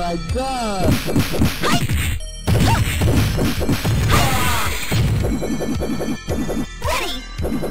my god! Ready! Spinning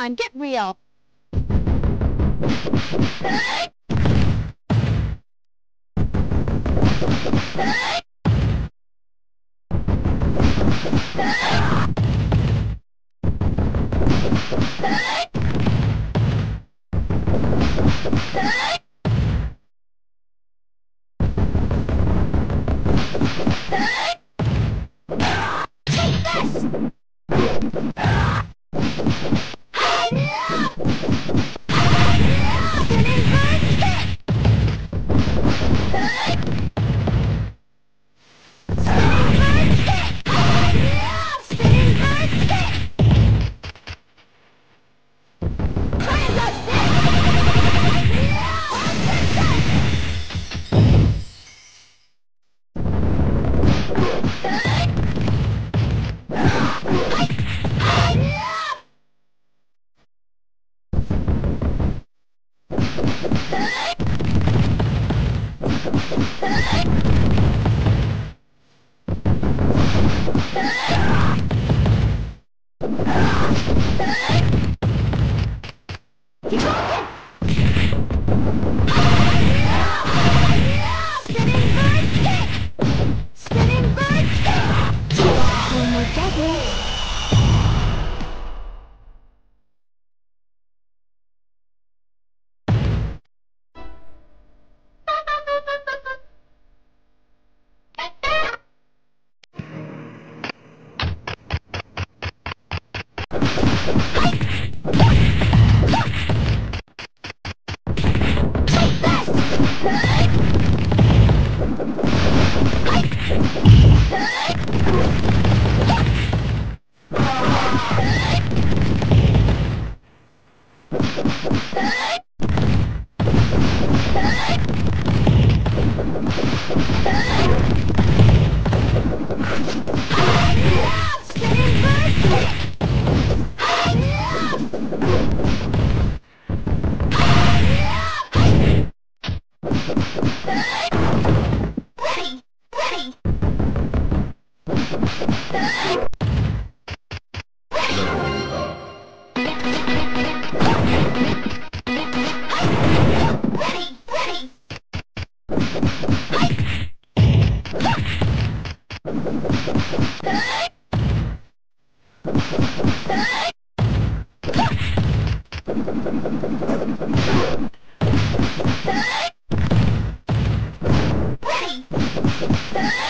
on, get real. Ah! Ah! Ha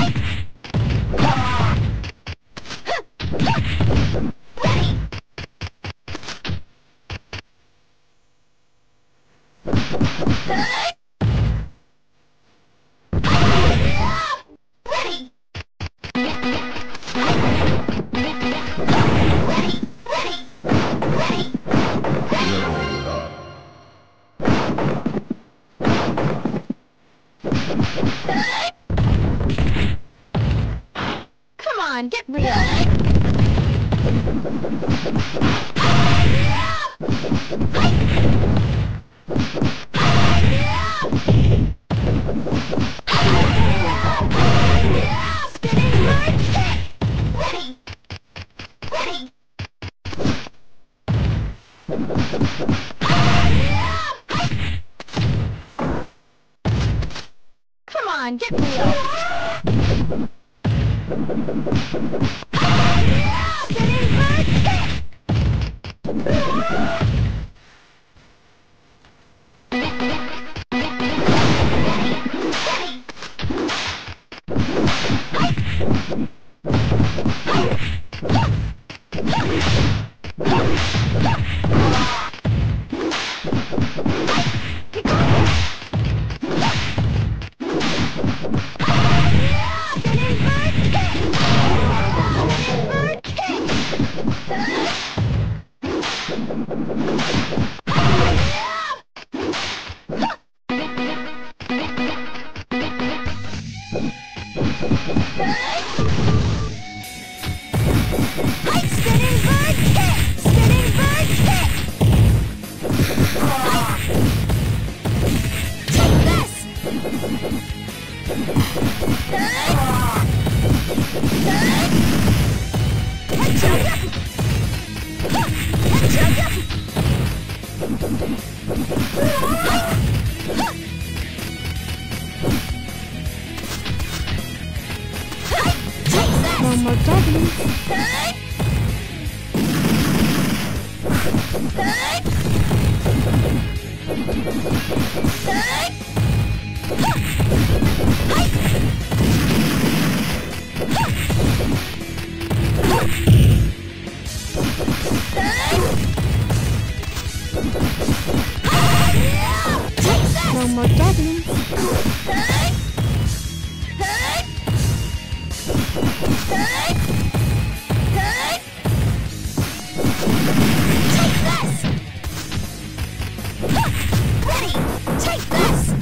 on, get real! Ready! Come on, get real! フフフ。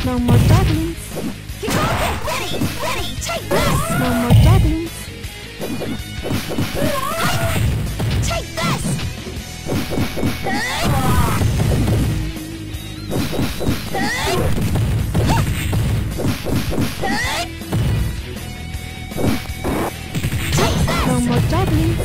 No more goblins. Ready, ready, take this! No more goblins. Take this! Take this! No more goblins.